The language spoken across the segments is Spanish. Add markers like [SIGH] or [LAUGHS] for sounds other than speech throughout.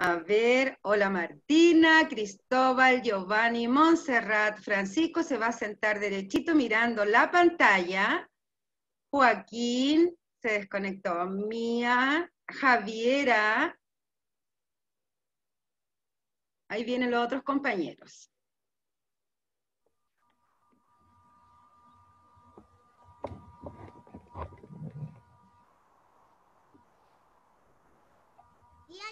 A ver, hola Martina, Cristóbal, Giovanni, Montserrat, Francisco se va a sentar derechito mirando la pantalla. Joaquín se desconectó. Mía, Javiera. Ahí vienen los otros compañeros.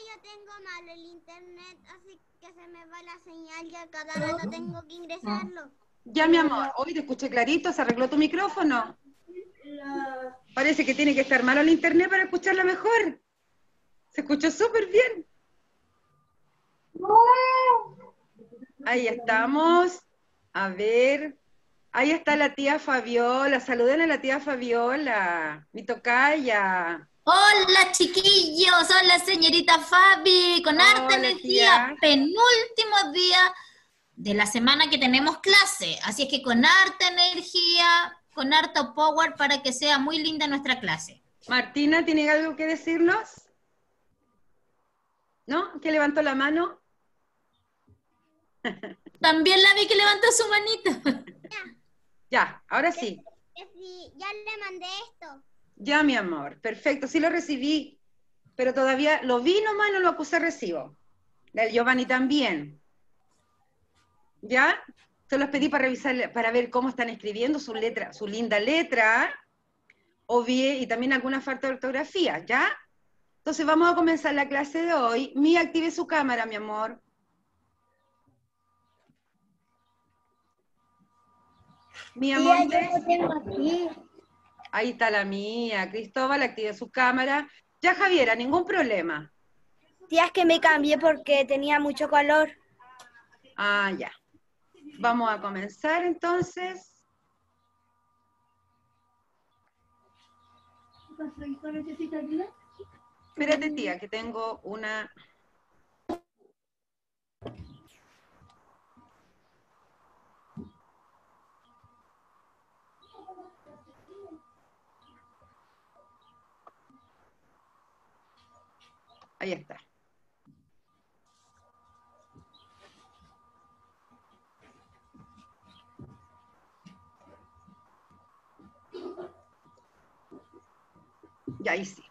yo tengo mal el internet, así que se me va la señal y a cada rato tengo que ingresarlo. Ya, mi amor, hoy te escuché clarito, ¿se arregló tu micrófono? Parece que tiene que estar malo el internet para escucharla mejor. Se escuchó súper bien. Ahí estamos. A ver. Ahí está la tía Fabiola. Saluden a la tía Fabiola. Mi tocaya. Hola chiquillos, hola señorita Fabi, con harta energía, penúltimo día de la semana que tenemos clase, así es que con harta energía, con harto power para que sea muy linda nuestra clase. Martina, ¿tiene algo que decirnos? ¿No? ¿Que levantó la mano? [LAUGHS] También la vi que levantó su manita. Ya, ahora sí. Ya le mandé esto. Ya, mi amor, perfecto, sí lo recibí, pero todavía lo vi nomás no lo acusé recibo. El Giovanni también. ¿Ya? Se los pedí para revisar, para ver cómo están escribiendo su letra, su linda letra, o bien, y también alguna falta de ortografía, ¿ya? Entonces vamos a comenzar la clase de hoy. Mi, active su cámara, mi amor. Mi amor. tengo aquí. Ahí está la mía. Cristóbal, active su cámara. Ya, Javiera, ningún problema. Tía, es que me cambié porque tenía mucho calor. Ah, ya. Vamos a comenzar entonces. Espérate, tía, que tengo una... Ahí está. Ya, ahí sí.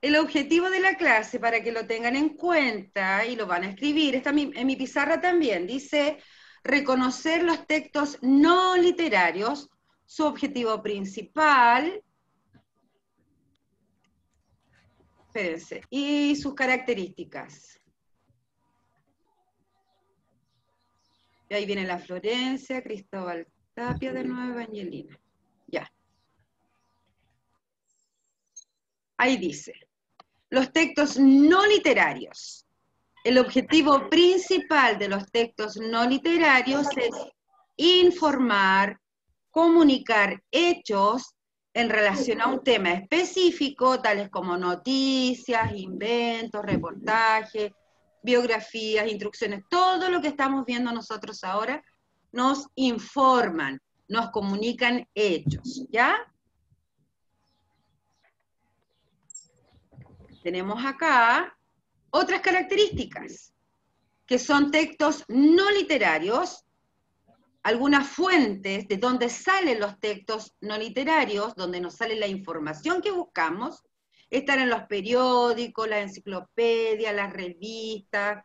El objetivo de la clase, para que lo tengan en cuenta y lo van a escribir, está en mi pizarra también, dice reconocer los textos no literarios, su objetivo principal, espérense, y sus características. Y ahí viene la Florencia, Cristóbal Tapia de nuevo, Angelina. Ya. Ahí dice, los textos no literarios. El objetivo principal de los textos no literarios es informar, comunicar hechos en relación a un tema específico, tales como noticias, inventos, reportajes, biografías, instrucciones, todo lo que estamos viendo nosotros ahora, nos informan, nos comunican hechos, ¿ya? Tenemos acá otras características, que son textos no literarios, algunas fuentes de donde salen los textos no literarios, donde nos sale la información que buscamos, están en los periódicos, la enciclopedia, las revistas,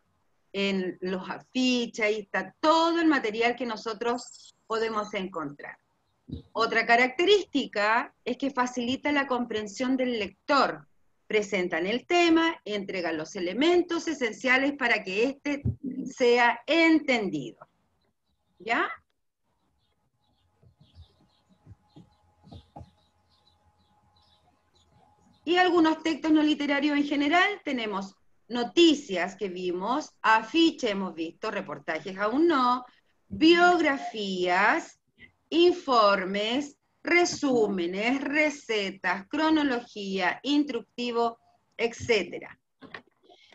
en los afiches, ahí está todo el material que nosotros podemos encontrar. Otra característica es que facilita la comprensión del lector. Presentan el tema, entregan los elementos esenciales para que éste sea entendido. ¿Ya? Y algunos textos no literarios en general, tenemos noticias que vimos, afiche hemos visto, reportajes aún no, biografías, informes, resúmenes, recetas, cronología, instructivo, etc.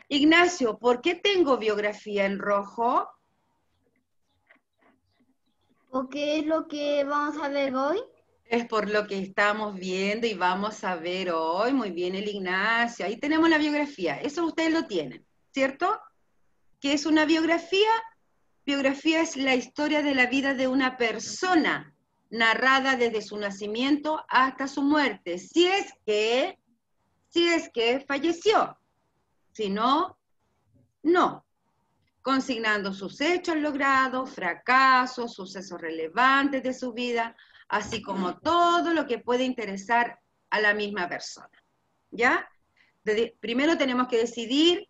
Ignacio, ¿por qué tengo biografía en rojo? ¿O qué es lo que vamos a ver hoy? Es por lo que estamos viendo y vamos a ver hoy. Muy bien, el Ignacio. Ahí tenemos la biografía. Eso ustedes lo tienen, ¿cierto? ¿Qué es una biografía? Biografía es la historia de la vida de una persona, narrada desde su nacimiento hasta su muerte, si es que, si es que falleció. Si no, no. Consignando sus hechos logrados, fracasos, sucesos relevantes de su vida, así como todo lo que puede interesar a la misma persona. ¿Ya? primero tenemos que decidir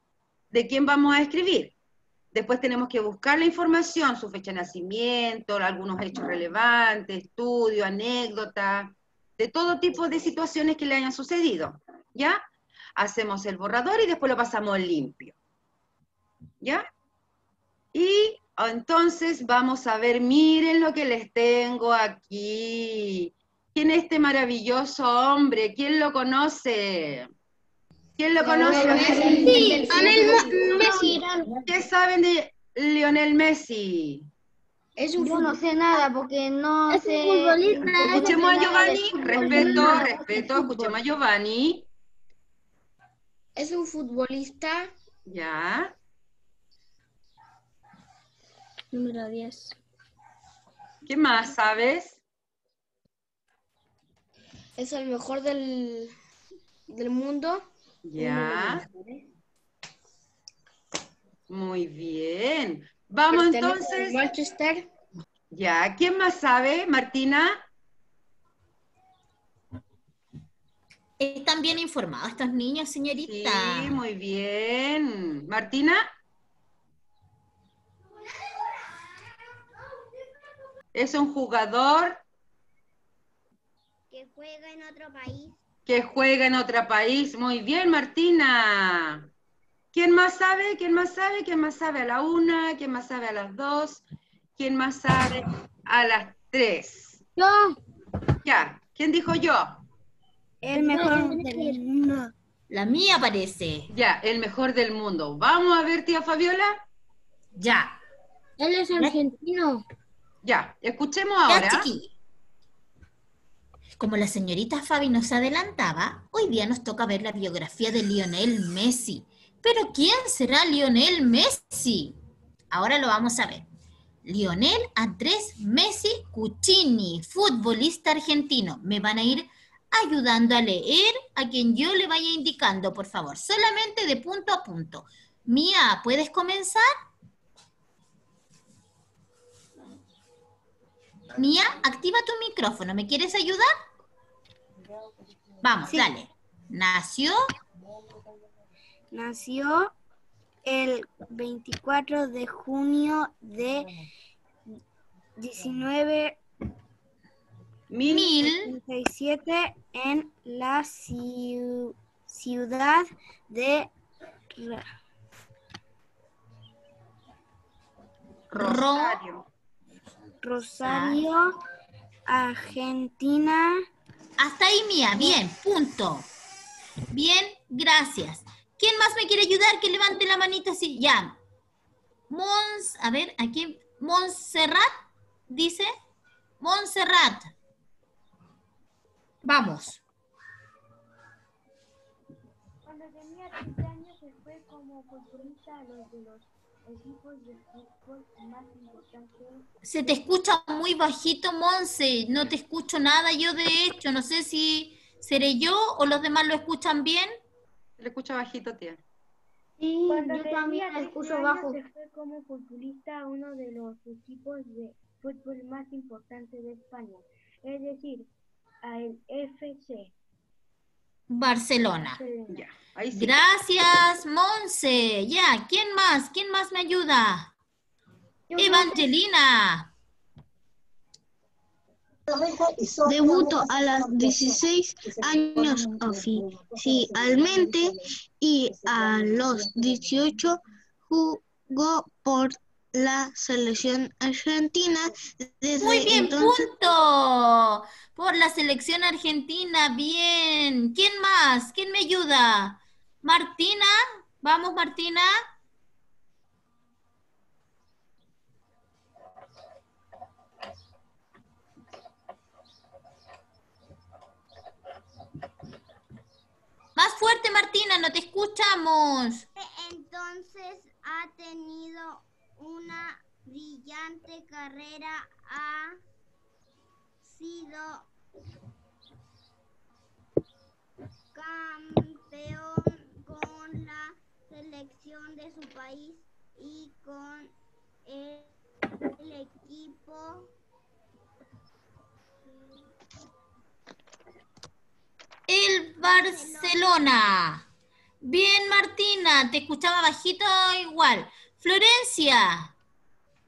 de quién vamos a escribir. Después tenemos que buscar la información, su fecha de nacimiento, algunos hechos relevantes, estudios, anécdotas, de todo tipo de situaciones que le hayan sucedido. ¿Ya? Hacemos el borrador y después lo pasamos limpio. ¿Ya? Y entonces vamos a ver, miren lo que les tengo aquí. ¿Quién es este maravilloso hombre? ¿Quién lo conoce? ¿Quién lo conoce? Sí, Messi. ¿Qué saben de Lionel Messi? Es un Yo no sé nada porque no es sé. Un futbolista. Escuchemos a Giovanni. Respeto, respeto. Escuchemos a Giovanni. Es un futbolista. Ya. Número 10. ¿Qué más sabes? Es el mejor del, del mundo. Ya. Muy bien. Vamos entonces. Manchester. Ya. ¿Quién más sabe, Martina? Están bien informados estos niños, señorita. Sí, muy bien. Martina. Es un jugador que juega en otro país que juega en otro país. Muy bien, Martina. ¿Quién más sabe? ¿Quién más sabe? ¿Quién más sabe a la una? ¿Quién más sabe a las dos? ¿Quién más sabe a las tres? Yo. Ya. ¿Quién dijo yo? El mejor del mundo. La mía parece. Ya, el mejor del mundo. Vamos a ver, tía Fabiola. Ya. Él es argentino. Ya, escuchemos ahora. Como la señorita Fabi nos adelantaba, hoy día nos toca ver la biografía de Lionel Messi. Pero ¿quién será Lionel Messi? Ahora lo vamos a ver. Lionel Andrés Messi Cuccini, futbolista argentino. Me van a ir ayudando a leer a quien yo le vaya indicando, por favor. Solamente de punto a punto. Mía, ¿puedes comenzar? Mía, activa tu micrófono. ¿Me quieres ayudar? Vamos, dale. Nació. Nació el 24 de junio de 19 en la ciudad de Rosario. Rosario, Argentina. Hasta ahí, Mía. Bien, punto. Bien, gracias. ¿Quién más me quiere ayudar? Que levante la manita así. Ya. Mons, a ver, aquí, Montserrat, dice. Montserrat. Vamos. Cuando tenía 30 años se fue como futbolista a los de se te escucha muy bajito, Monse. No te escucho nada yo, de hecho. No sé si seré yo o los demás lo escuchan bien. Le escucha bajito, tía. Sí, Cuando yo también escucho bajo. Se fue como futbolista a uno de los equipos de fútbol más importantes de España. Es decir, al FC. Barcelona. Gracias, Monse. Ya, ¿quién más? ¿Quién más me ayuda? Evangelina. Debuto a los 16 años oficialmente y a los 18 jugó por la selección argentina. Muy bien, punto. Por la selección argentina, bien. ¿Quién más? ¿Quién me ayuda? Martina, vamos Martina. Más fuerte Martina, no te escuchamos. Entonces ha tenido una brillante carrera ha sido campeón con la selección de su país y con el, equipo el Barcelona. Bien, Martina, te escuchaba bajito igual. Florencia,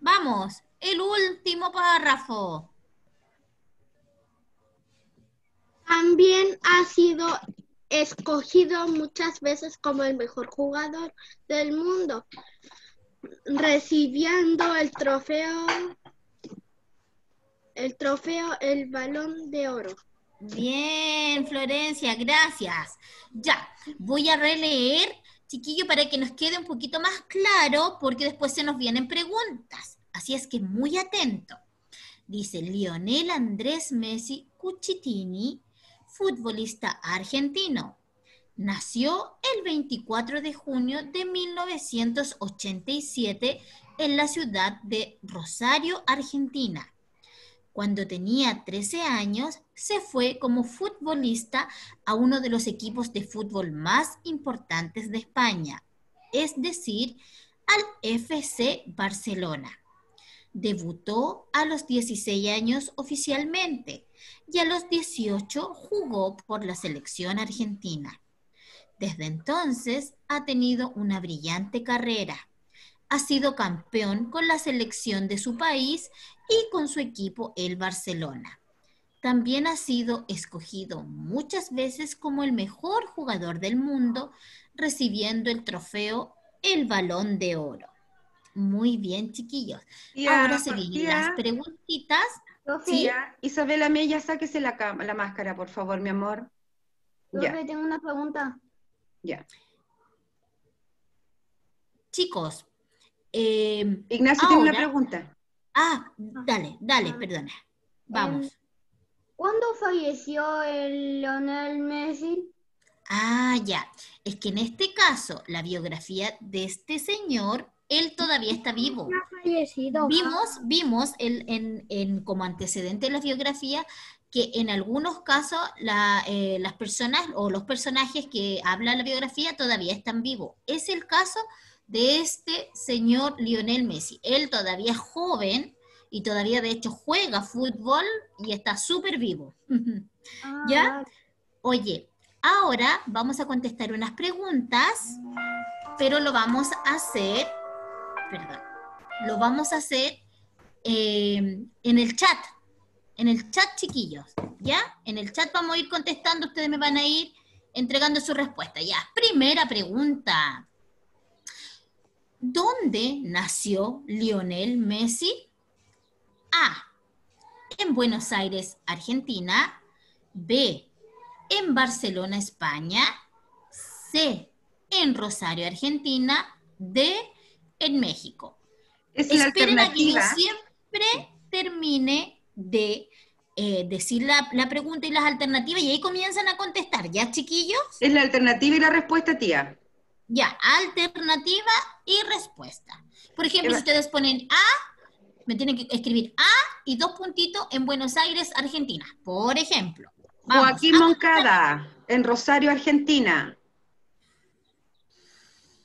vamos, el último párrafo. También ha sido escogido muchas veces como el mejor jugador del mundo, recibiendo el trofeo el trofeo el balón de oro. Bien, Florencia, gracias. Ya, voy a releer, chiquillo, para que nos quede un poquito más claro, porque después se nos vienen preguntas. Así es que muy atento. Dice Lionel Andrés Messi Cucitini futbolista argentino. Nació el 24 de junio de 1987 en la ciudad de Rosario, Argentina. Cuando tenía 13 años, se fue como futbolista a uno de los equipos de fútbol más importantes de España, es decir, al FC Barcelona. Debutó a los 16 años oficialmente y a los 18 jugó por la selección argentina. Desde entonces ha tenido una brillante carrera. Ha sido campeón con la selección de su país y con su equipo el Barcelona. También ha sido escogido muchas veces como el mejor jugador del mundo, recibiendo el trofeo el Balón de Oro. Muy bien, chiquillos. Ahora se vienen las preguntitas Sofía. Isabela Mella, sáquese la, la máscara, por favor, mi amor. Yo tengo una pregunta. Ya. Chicos. Eh, Ignacio tiene una pregunta. Ah, dale, dale, perdona. Vamos. Em, ¿Cuándo falleció el Lionel Messi? Ah, ya. Es que en este caso, la biografía de este señor él todavía está vivo. Vimos, vimos el, en, como antecedente de la biografía que en algunos casos eh, las personas o los personajes que hablan la biografía todavía están vivos. Es el caso de este señor Lionel Messi. Él todavía es joven y todavía de hecho juega fútbol y está súper vivo. [LAUGHS] Ah, ¿Ya? Oye, ahora vamos a contestar unas preguntas, pero lo vamos a hacer perdón, lo vamos a hacer eh, en el chat, en el chat chiquillos, ¿ya? En el chat vamos a ir contestando, ustedes me van a ir entregando su respuesta, ¿ya? Primera pregunta. ¿Dónde nació Lionel Messi? A. En Buenos Aires, Argentina. B. En Barcelona, España. C. En Rosario, Argentina. D en México. Es Esperen a que yo siempre termine de eh, decir la, la, pregunta y las alternativas y ahí comienzan a contestar, ¿ya chiquillos? Es la alternativa y la respuesta, tía. Ya, alternativa y respuesta. Por ejemplo, si ustedes ponen A, me tienen que escribir A y dos puntitos en Buenos Aires, Argentina, por ejemplo. Joaquín Moncada, en Rosario, Argentina.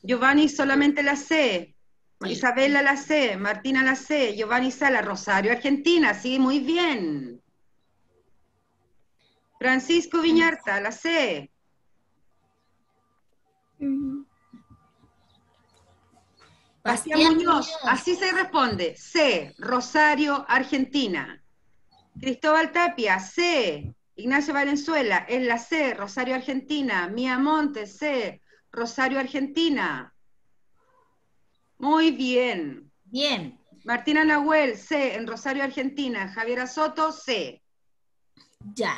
Giovanni solamente la C. Isabela la C, Martina la C, Giovanni Sala, Rosario, Argentina, sí, muy bien. Francisco Viñarta, la C. Muñoz, así se responde. C, Rosario, Argentina. Cristóbal Tapia, C. Ignacio Valenzuela, es la C, Rosario, Argentina. Mía Montes, C, Rosario, Argentina. Muy bien. Bien. Martina Nahuel, C, en Rosario, Argentina. Javiera Soto, C. Ya.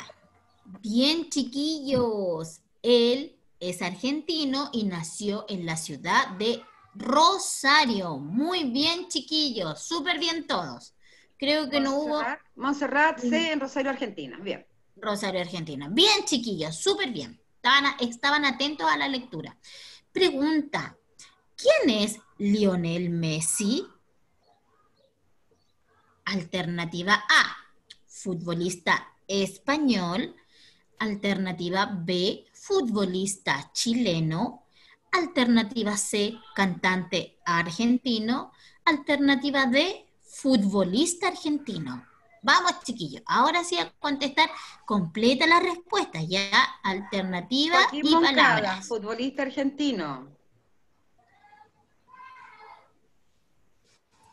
Bien, chiquillos. Él es argentino y nació en la ciudad de Rosario. Muy bien, chiquillos. Súper bien todos. Creo que no hubo... Montserrat, en Rosario, Argentina. Bien. Rosario, Argentina. Bien, chiquillos. Súper bien. Estaban, estaban atentos a la lectura. Pregunta. ¿Quién es Lionel Messi? Alternativa A, futbolista español. Alternativa B, futbolista chileno. Alternativa C, cantante argentino. Alternativa D, futbolista argentino. Vamos, chiquillos. Ahora sí a contestar completa la respuesta. Ya alternativa y palabras. futbolista argentino.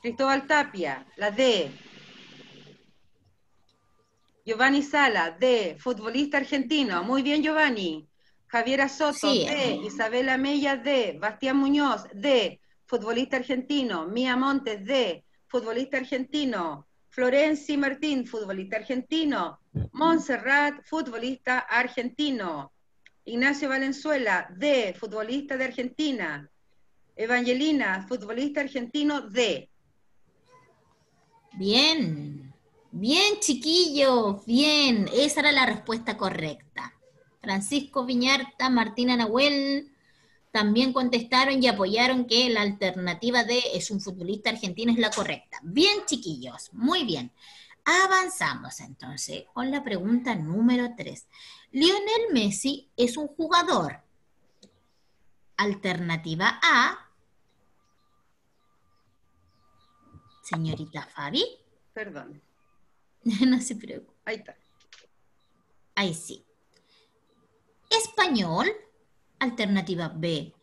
Cristóbal Tapia, la D. Giovanni Sala, D. Futbolista argentino. Muy bien, Giovanni. Javiera Soto, D. Isabela Mella, D. Bastián Muñoz, D. Futbolista argentino. Mía Montes, D. Futbolista argentino. Florenci Martín, futbolista argentino. Montserrat, futbolista argentino. Ignacio Valenzuela, D, futbolista de Argentina. Evangelina, futbolista argentino, D. Bien, bien chiquillos, bien. Esa era la respuesta correcta. Francisco Viñarta, Martina Nahuel, también contestaron y apoyaron que la alternativa de es un futbolista argentino es la correcta. Bien, chiquillos, muy bien. Avanzamos entonces con la pregunta número 3. Lionel Messi es un jugador. Alternativa A. Señorita Fabi. Perdón. [LAUGHS] no se preocupe. Ahí está. Ahí sí. Español. Alternativa B,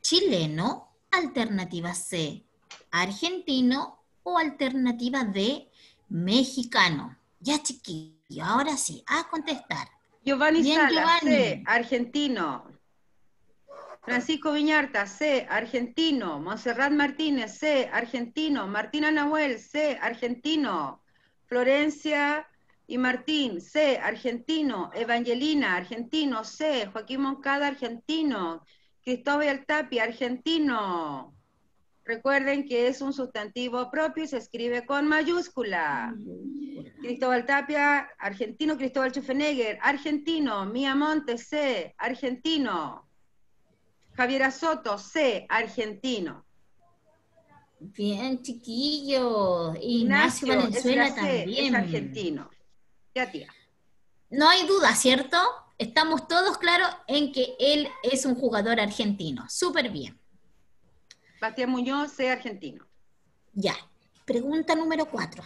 chileno. Alternativa C, argentino. O alternativa D, mexicano. Ya chiquillo, ahora sí, a contestar. Giovanni Sala, C, argentino. Francisco Viñarta, C, argentino. Monserrat Martínez, C, argentino. Martina Nahuel, C, argentino. Florencia y Martín, C, argentino. Evangelina, argentino. C, Joaquín Moncada, argentino. Cristóbal Tapia, argentino. Recuerden que es un sustantivo propio y se escribe con mayúscula. Cristóbal Tapia, argentino. Cristóbal Schufenegger, argentino. Mía Montes, C, argentino. Javiera Soto, C, argentino. Bien, chiquillo. Ignacio, Valenzuela también. Es argentino. No hay duda, ¿cierto? Estamos todos claros en que él es un jugador argentino. Súper bien. Bastián Muñoz, sea argentino. Ya. Pregunta número cuatro.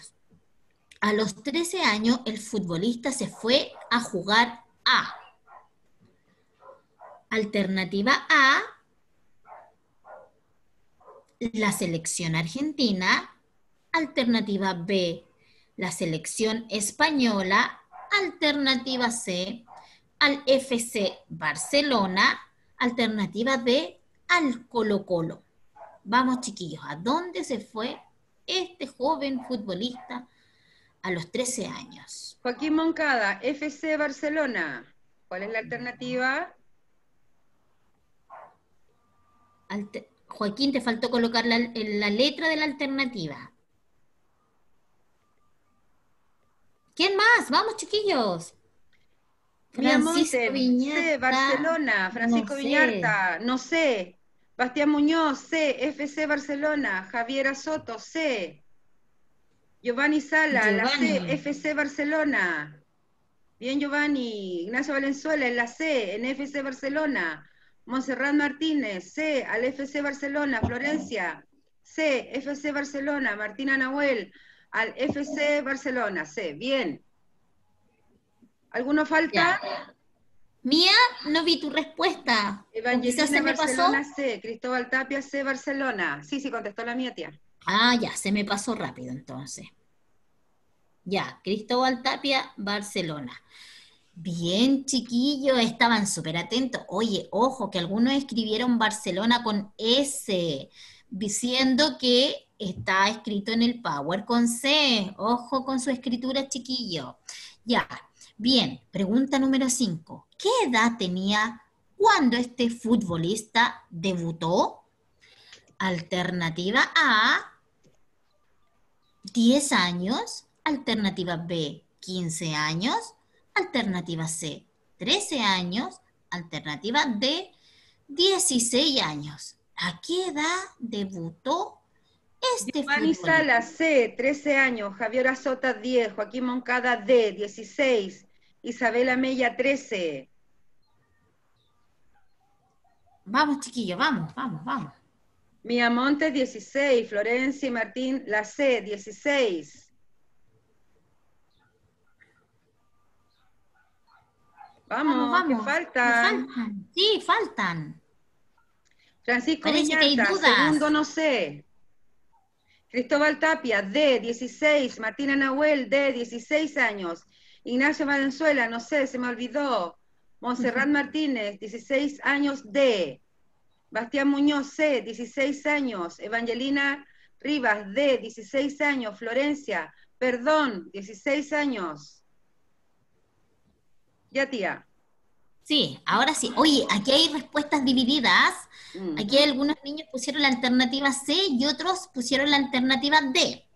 A los 13 años, el futbolista se fue a jugar a. Alternativa A, la selección argentina. Alternativa B, la selección española, alternativa C, al FC Barcelona, alternativa D, al Colo Colo. Vamos chiquillos, ¿a dónde se fue este joven futbolista a los 13 años? Joaquín Moncada, FC Barcelona. ¿Cuál es la alternativa? Joaquín, te faltó colocar la letra de la alternativa. ¿Quién más? Vamos, chiquillos. Francisco Viñarta. Barcelona. Francisco Viñarta. No sé. Bastián Muñoz, C. FC Barcelona. Javiera Soto, C. Giovanni Sala, la C. FC Barcelona. Bien, Giovanni. Ignacio Valenzuela, en la C. En FC Barcelona. Monserrat Martínez, C. Al FC Barcelona. Florencia, C. FC Barcelona. Martina Nahuel al FC Barcelona, C. Bien. ¿Alguno falta? Mía, no vi tu respuesta. Evangelina se me Barcelona pasó? C. Cristóbal Tapia C. Barcelona. Sí, sí, contestó la mía, tía. Ah, ya, se me pasó rápido entonces. Ya, Cristóbal Tapia, Barcelona. Bien, chiquillos, estaban súper atentos. Oye, ojo, que algunos escribieron Barcelona con S, diciendo que está escrito en el Power con C. Ojo con su escritura, chiquillo. Ya, bien, pregunta número 5. ¿Qué edad tenía cuando este futbolista debutó? Alternativa A, 10 años. Alternativa B, 15 años. Alternativa C, 13 años. Alternativa D, 16 años. ¿A qué edad debutó este Giovanni Sala, C, 13 años. Javier Azota, 10. Joaquín Moncada, D, 16. Isabela Mella, 13. Vamos, chiquillos, vamos, vamos, vamos. Miamonte, 16. Florencia y Martín, la C, 16. Vamos, vamos, que faltan. faltan. Sí, faltan. Francisco Viñata, segundo no sé. Cristóbal Tapia, D, 16. Martina Nahuel, D, 16 años. Ignacio Valenzuela, no sé, se me olvidó. Monserrat Martínez, 16 años, D. Bastián Muñoz, C, 16 años. Evangelina Rivas, D, 16 años. Florencia, perdón, 16 años. Ya, tía. Sí, ahora sí. Oye, aquí hay respuestas divididas. Mm. Aquí algunos niños pusieron la alternativa C y otros pusieron la alternativa D.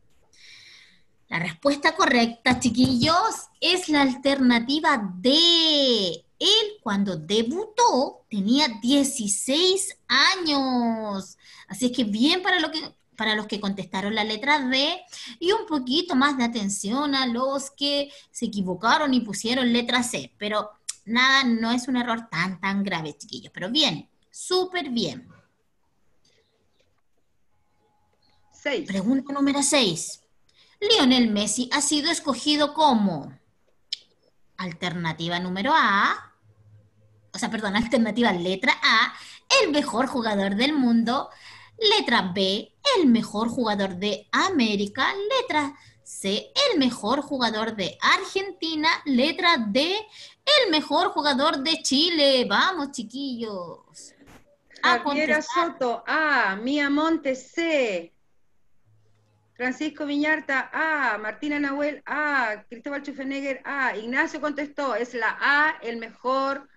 La respuesta correcta, chiquillos, es la alternativa D. Él cuando debutó tenía 16 años. Así es que bien para, lo que, para los que contestaron la letra D y un poquito más de atención a los que se equivocaron y pusieron letra C. Pero nada, no es un error tan, tan grave, chiquillos, pero bien, súper bien. Seis. Pregunta número 6. Lionel Messi ha sido escogido como alternativa número A, o sea, perdón, alternativa letra A, el mejor jugador del mundo, letra B, el mejor jugador de América, letra C, el mejor jugador de Argentina, letra D, el mejor jugador de Chile. Vamos, chiquillos. Javiera Soto, A. Mía Montes, C. Francisco Viñarta, A. Martina Nahuel, A. Cristóbal Chufenegger, A. Ignacio contestó, es la A, el mejor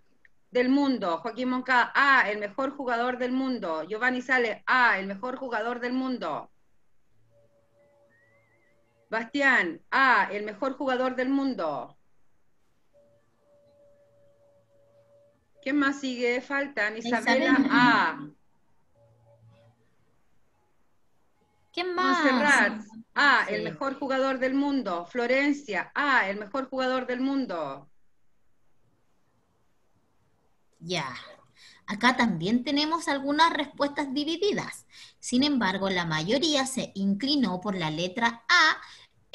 del mundo. Joaquín Moncada, A, el mejor jugador del mundo. Giovanni Sale, A, el mejor jugador del mundo. Bastián, A, el mejor jugador del mundo. ¿Quién más sigue? Faltan. Isabela A. ¿Quién más? Montserrat A, el mejor jugador del mundo. Florencia A, el mejor jugador del mundo. Ya. Acá también tenemos algunas respuestas divididas. Sin embargo, la mayoría se inclinó por la letra A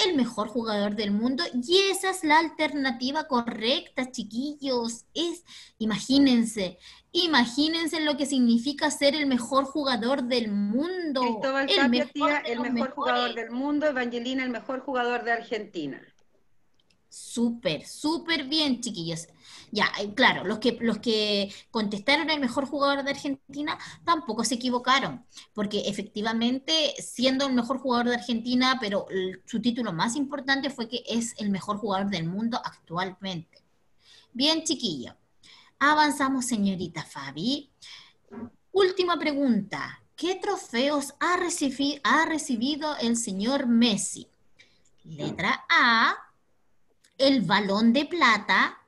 el mejor jugador del mundo y esa es la alternativa correcta, chiquillos. Es, imagínense, imagínense lo que significa ser el mejor jugador del mundo. Cristóbal el mejor, el mejor jugador del mundo, Evangelina, el mejor jugador de Argentina. Súper, súper bien, chiquillos. Ya, eh, claro, los que, los que contestaron el mejor jugador de Argentina tampoco se equivocaron, porque efectivamente, siendo el mejor jugador de Argentina, pero su título más importante fue que es el mejor jugador del mundo actualmente. Bien, chiquillo. Avanzamos, señorita Fabi. Última pregunta. ¿Qué trofeos ha, ha recibido el señor Messi? Letra A, el balón de plata.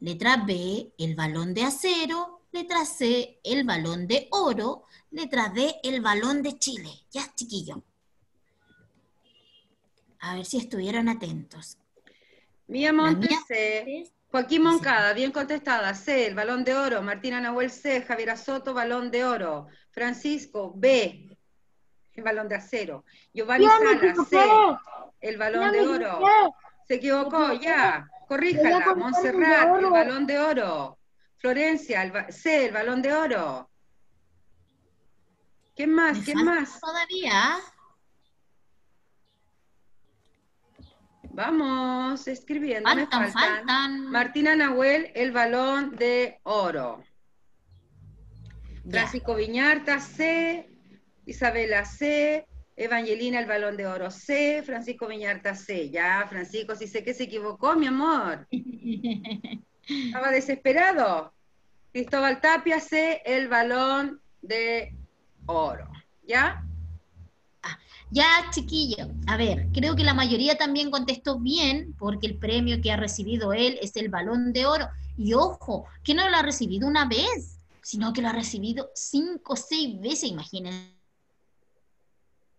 Letra B, el balón de acero. Letra C, el balón de oro. Letra D, el balón de Chile. Ya, chiquillo. A ver si estuvieron atentos. Mía Montes C. Joaquín Moncada, bien contestada. C, el balón de oro. Martina Nahuel C. Javier Soto, balón de oro. Francisco B, el balón de acero. Giovanni Sala, C, el balón de oro. Se equivocó, ya. Corríjala. Montserrat, el balón de oro. Florencia, el C, el balón de oro. ¿Quién más? ¿Quién más? Todavía. Vamos escribiendo. Faltan, faltan. Martina Nahuel, el balón de oro. Francisco Viñarta, C. Isabela C. Evangelina, el balón de oro C, Francisco Viñarta C. Ya, Francisco, si sé que se equivocó, mi amor. [LAUGHS] Estaba desesperado. Cristóbal Tapia C, el balón de oro. ¿Ya? Ah, ya, chiquillo. A ver, creo que la mayoría también contestó bien, porque el premio que ha recibido él es el balón de oro. Y ojo, que no lo ha recibido una vez, sino que lo ha recibido cinco o seis veces, imagínense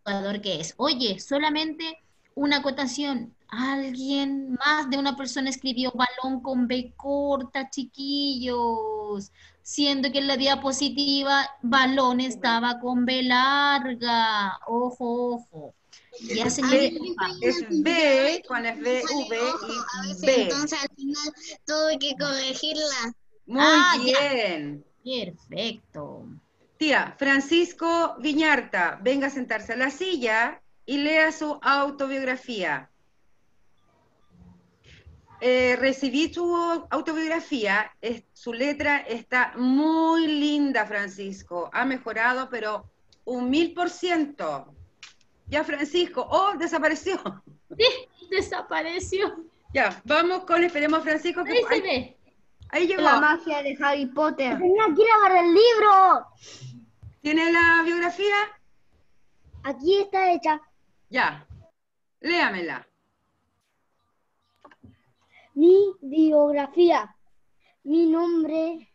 jugador que es. Oye, solamente una acotación. Alguien más de una persona escribió balón con B corta, chiquillos, siendo que en la diapositiva balón estaba con B larga. Ojo, ojo. Ya es, B, es B, con es B, V y B. Entonces al final tuve que corregirla. Muy ah, bien. Perfecto. Tía, Francisco Viñarta, venga a sentarse a la silla y lea su autobiografía. Eh, recibí su autobiografía, su letra está muy linda, Francisco. Ha mejorado, pero un mil por ciento. Ya, Francisco. Oh, desapareció. Sí, desapareció. Ya, vamos con, esperemos, Francisco. Que, ahí se ve. Ahí llegó. La magia de Harry Potter. Tenía que ir a el libro. ¿Tiene la biografía? Aquí está hecha. Ya. Léamela. Mi biografía. Mi nombre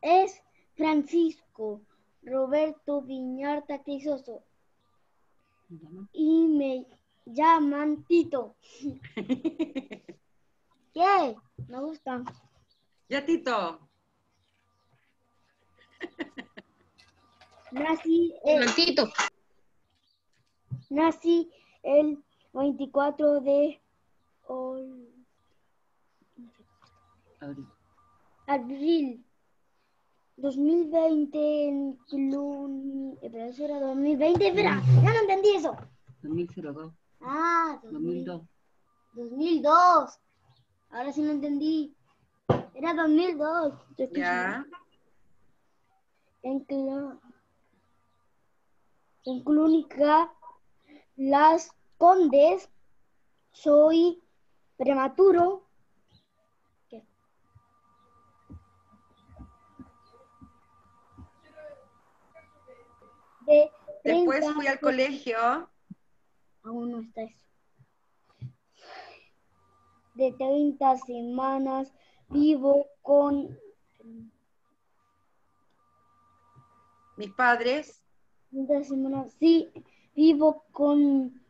es Francisco Roberto Viñarta Crisoso y me llaman Tito. [LAUGHS] ¿Qué? Me gusta. Ya, Tito. Nací el, Tito. nací el 24 de abril 2020 en Cluny. Espera, eso era 2020. Espera, ya no entendí eso. 2002. Ah, 2002. 2002. Ahora sí lo entendí. Era 2002. Ya. En, Cl en Clúnica, Las Condes, soy prematuro Después fui al colegio. Aún no está eso. De 30 semanas vivo con mis padres. 30 semanas, sí, vivo con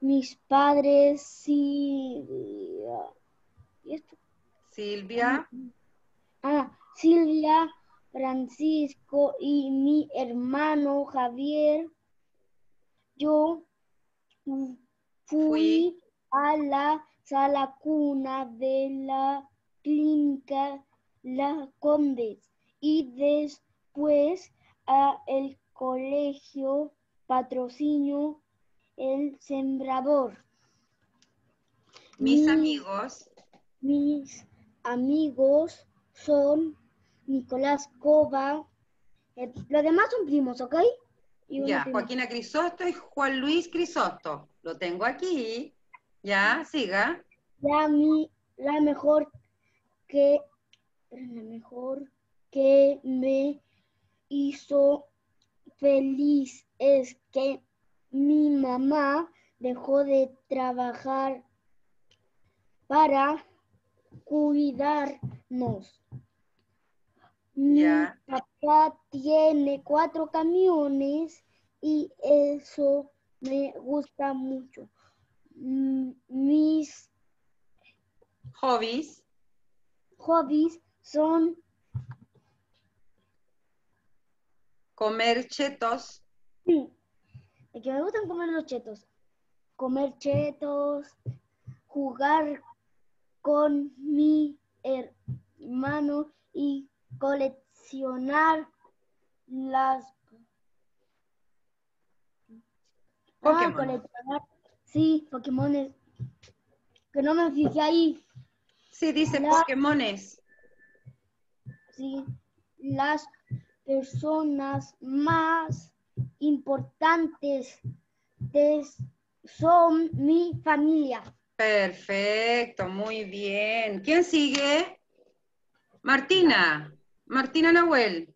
mis padres, sí. ¿Y esto? Silvia. Ah, Silvia Francisco y mi hermano Javier, yo fui a la sala cuna de la clínica La Condes y después a el colegio patrocinio El Sembrador. Mis amigos. Mis amigos son Nicolás Cova. Eh, los demás son primos, ¿ok? ya, Joaquina Crisosto y Juan Luis Crisosto. Lo tengo aquí. Ya, siga. La, mi, la mejor que la mejor que me hizo feliz es que mi mamá dejó de trabajar para cuidarnos. Mi papá tiene cuatro camiones y eso me gusta mucho. Mm, mis hobbies. Hobbies son comer chetos. Sí, que me gustan comer los chetos. Comer chetos, jugar con mi hermano y coleccionar las ah, Pokémon. sí, Pokémones. Que no me fijé ahí. Sí, dice Pokémones. Sí, las personas más importantes son mi familia. Perfecto, muy bien. ¿Quién sigue? Martina, Martina Nahuel.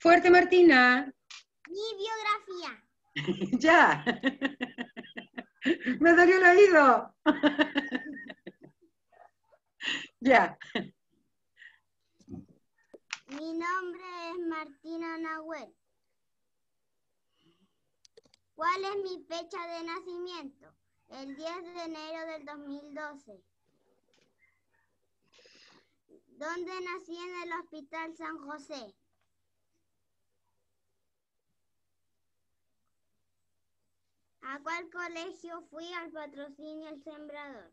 Fuerte, Martina. Mi biografía. [LAUGHS] ya. Me dolió el oído. [LAUGHS] ya. Mi nombre es Martina Nahuel. ¿Cuál es mi fecha de nacimiento? El 10 de enero del 2012. ¿Dónde nací en el Hospital San José? ¿A cuál colegio fui al patrocinio El Sembrador?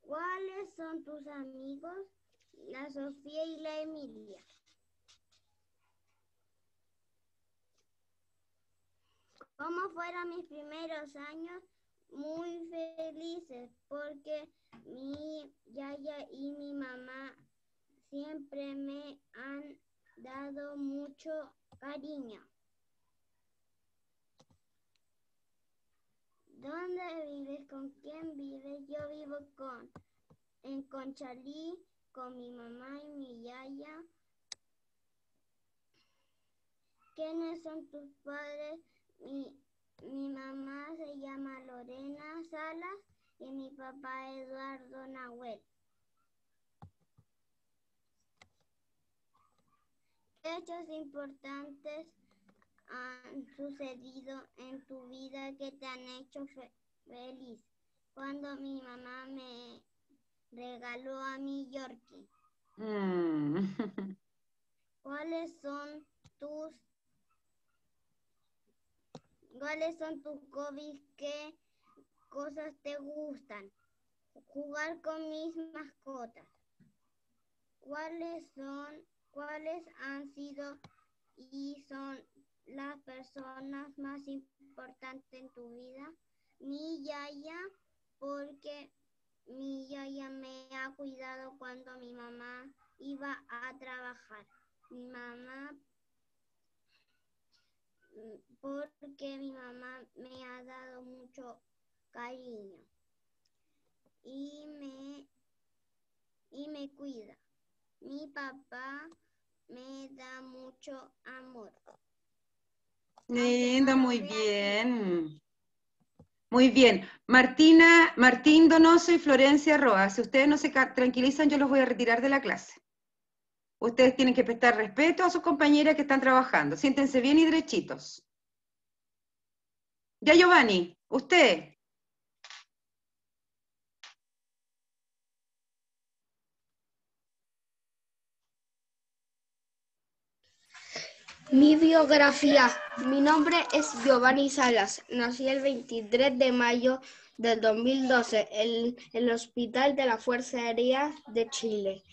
¿Cuáles son tus amigos? La Sofía y la Emilia. ¿Cómo fueron mis primeros años? Muy felices porque mi yaya y mi mamá siempre me han dado mucho cariño. ¿Dónde vives? ¿Con quién vives? Yo vivo con en Conchalí con mi mamá y mi yaya. ¿Quiénes son tus padres? Mi, mi mamá se llama Lorena Salas y mi papá Eduardo Nahuel. Hechos importantes han sucedido en tu vida que te han hecho feliz? Cuando mi mamá me regaló a mi Yorkie. Mm. [LAUGHS] ¿Cuáles son tus cuáles son tus hobbies? ¿Qué cosas te gustan? Jugar con mis mascotas. ¿Cuáles son cuáles han sido y son las personas más importantes en tu vida? Mi yaya, porque mi yaya me ha cuidado cuando mi mamá iba a trabajar. Mi mamá, porque mi mamá me ha dado mucho cariño y me, y me cuida. Mi papá me da mucho amor. Linda, muy bien. Muy bien. Martina, Martín Donoso y Florencia Roa, si ustedes no se tranquilizan, yo los voy a retirar de la clase. Ustedes tienen que prestar respeto a sus compañeras que están trabajando. Siéntense bien y derechitos. Ya, Giovanni, usted. Mi biografía. Mi nombre es Giovanni Salas. Nací el 23 de mayo del 2012 en el Hospital de la Fuerza Aérea de Chile.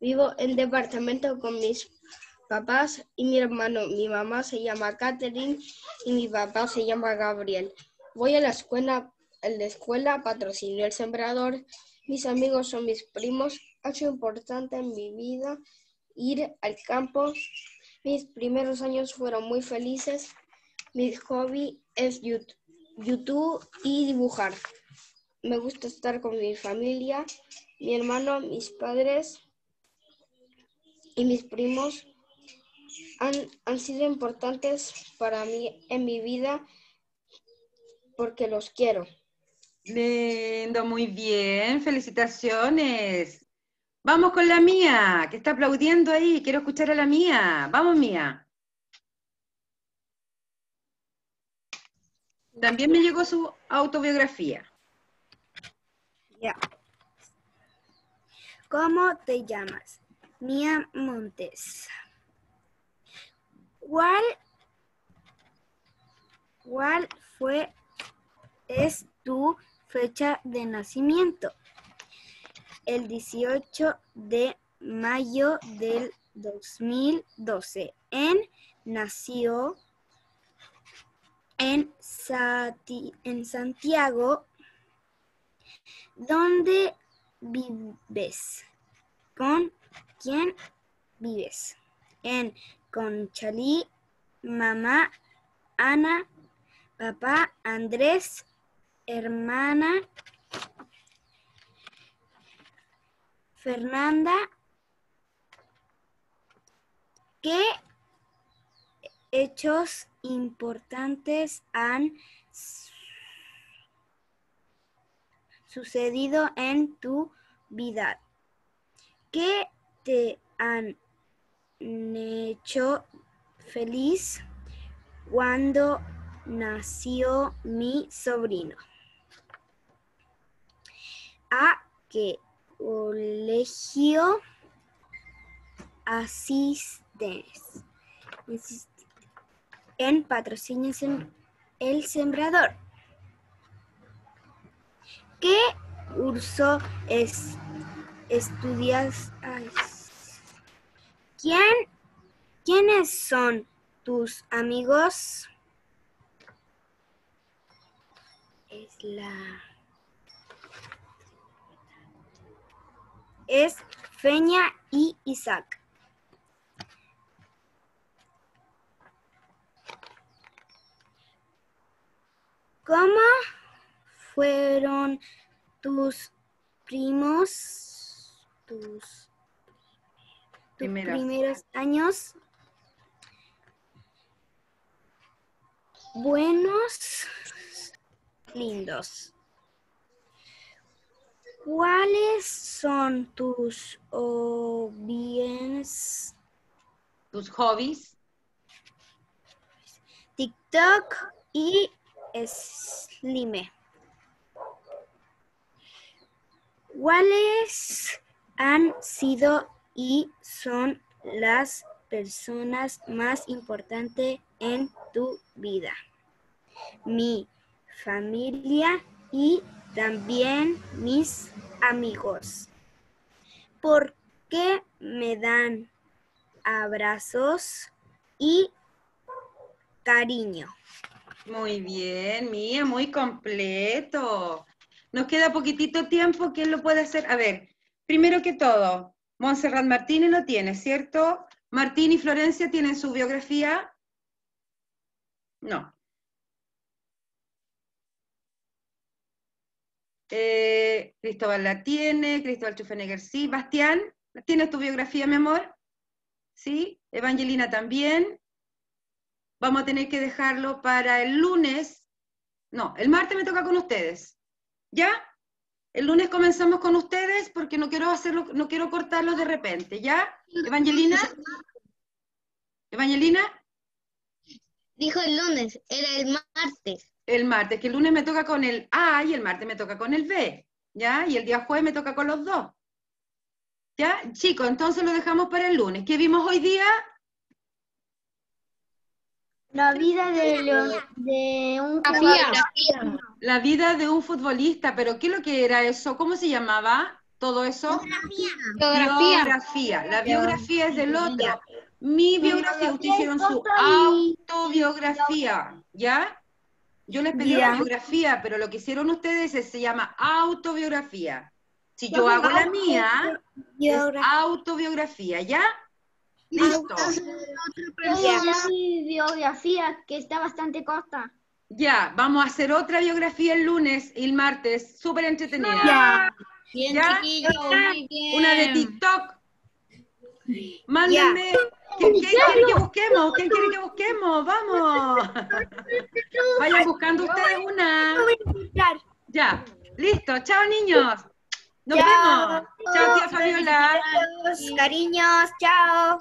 Vivo en departamento con mis papás y mi hermano. Mi mamá se llama Catherine y mi papá se llama Gabriel. Voy a la escuela, en la escuela patrocinio El Sembrador. Mis amigos son mis primos. Ha sido importante en mi vida ir al campo mis primeros años fueron muy felices. Mi hobby es YouTube y dibujar. Me gusta estar con mi familia, mi hermano, mis padres y mis primos han, han sido importantes para mí en mi vida porque los quiero. Lindo, muy bien, felicitaciones. Vamos con la mía, que está aplaudiendo ahí. Quiero escuchar a la mía. Vamos, mía. También me llegó su autobiografía. Ya. ¿Cómo te llamas? Mía Montes. ¿Cuál, cuál fue, es tu fecha de nacimiento? El 18 de mayo del 2012 en nació en, en Santiago, ¿Dónde vives? ¿Con quién vives? En Conchalí, mamá Ana, papá Andrés, hermana Fernanda, ¿qué hechos importantes han sucedido en tu vida? ¿Qué te han hecho feliz? cuando nació mi sobrino? ¿A qué colegio asistes? En patrocinio el sembrador. ¿Qué curso es, estudias? ¿Quién, ¿Quiénes son tus amigos? Es la... Es Feña y Isaac. ¿Cómo fueron tus primos, tus, primeros años? Buenos, lindos. ¿Cuáles son tus hobbies? ¿Tus hobbies? TikTok y Slime. ¿Cuáles han sido y son las personas más importantes en tu vida? Mi familia y también mis amigos. ¿Por qué me dan abrazos y cariño? Muy bien, Mía, muy completo. Nos queda poquitito tiempo, ¿quién lo puede hacer? A ver, primero que todo, Montserrat Martínez lo tiene, ¿cierto? Martín y Florencia tienen su biografía. No. Eh, Cristóbal la tiene, Cristóbal Chufenegger sí. Bastián, ¿tienes tu biografía, mi amor? ¿Sí? Evangelina también. Vamos a tener que dejarlo para el lunes. No, el martes me toca con ustedes. ¿Ya? El lunes comenzamos con ustedes porque no quiero hacerlo, no quiero cortarlo de repente, ¿ya? Evangelina. Evangelina. Dijo el lunes, era el martes. El martes, que el lunes me toca con el A y el martes me toca con el B, ¿ya? Y el día jueves me toca con los dos. ¿Ya? Chicos, entonces lo dejamos para el lunes. ¿Qué vimos hoy día? La vida de, de un futbolista. La vida de un futbolista, pero ¿qué es lo que era eso? ¿Cómo se llamaba todo eso? Biografía. Biografía. La biografía es del otro. Mi biografía, ustedes hicieron su autobiografía, ¿ya? Yo les pedí la biografía, pero lo que hicieron ustedes se llama autobiografía. Si yo hago la mía, es autobiografía, ¿ya? Listo. mi biografía, que está bastante corta. Ya, vamos a hacer otra biografía el lunes y el martes, súper entretenida. Ya. Bien, chiquillos, muy bien. Una de TikTok. Mándenme. ¿Quién, quién quiere que busquemos? ¿Quién quiere que busquemos? Vamos. Vayan buscando ustedes una. Ya, listo. Chao, niños. Nos vemos. Chao, tía Fabiola. Cariños, chao.